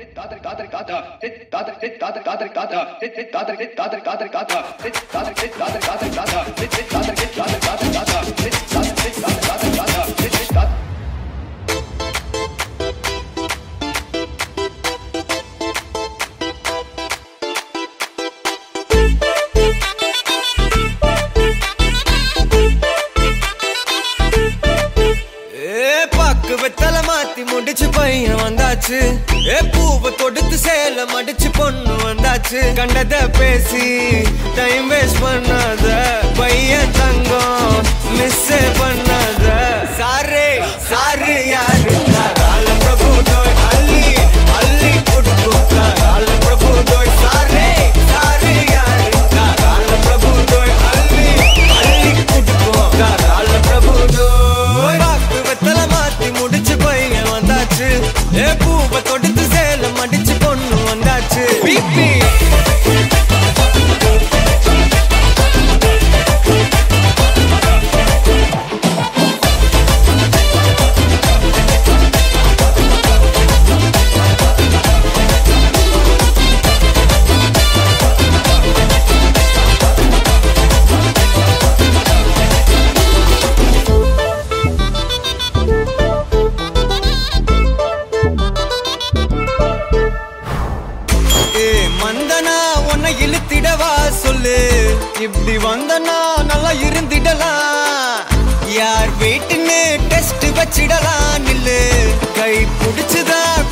ஏ பாக்கு வெத்தல மாத்தி முடிச்சு பையன் வந்தாச்சு. ஏ பூவை தொடுத்து சேல மடிச்சு பொண்ணு வந்தாச்சு. கண்டத பேசி டைம் வேஸ்ட் பண்ணாத பையன் தங்கம். மிஸ் ஏ பூவை தொடுத்து சேலம் அடிச்சு பொண்ணு வந்தாச்சு. சொல்லு இப்படி வந்தனா நல்லா இருந்திடலாம். யார் வீட்டுன்னு டெஸ்ட் வச்சிடலாம் நில்லு கை பிடிச்சுதான்